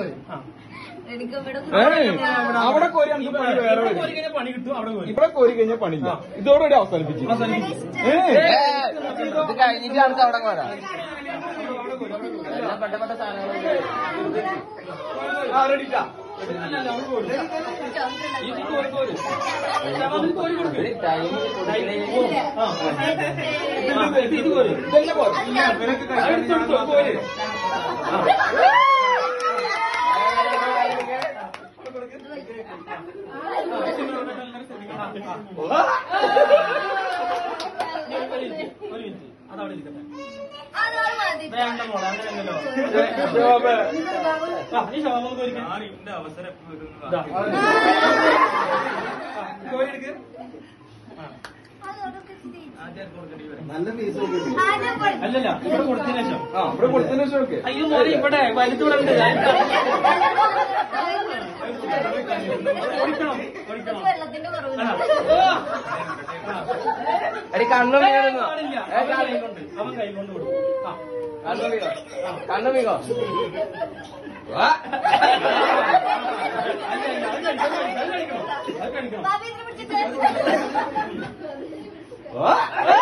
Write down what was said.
മനസ്സിലായി? അവിടെ കോരി പണി വേറെ. കോരി പണി കിട്ടും അവിടെ കോരി. ഇവിടെ കോരി കഴിഞ്ഞാൽ പണിയില്ല. ഇതോടുകൂടി അവസാനിപ്പിച്ചു. ഇത് അവിടെ വരാം എല്ലാം പെട്ട പെട്ട സാധനങ്ങൾ ആ, ഒരു മിനിറ്റ് അതവിടെ ഇരിക്കട്ടെ വേണ്ട മോളെ അങ്ങനെയല്ലോ ശോഭ. ഈ ശവം നമുക്ക് ഒരു അവസരം ഇതാ. കോരി എടുക്ക് അതൊക്കെ സ്ഥിതി. നല്ല പോയി. അല്ലല്ല ഇവിടെ കൊടുത്തതിന് ശേഷം ആ ഇവിടെ കൊടുത്തതിന് ശേഷം അയ്യോ മോനെ ഇവിടെ വലുത് എടി കണ്ണു വീണോ. അവൻ കൈ കൊണ്ട് കൊടുക്കും കണ്ണു വീകോ കണ്ണു വീകോ അല്ല,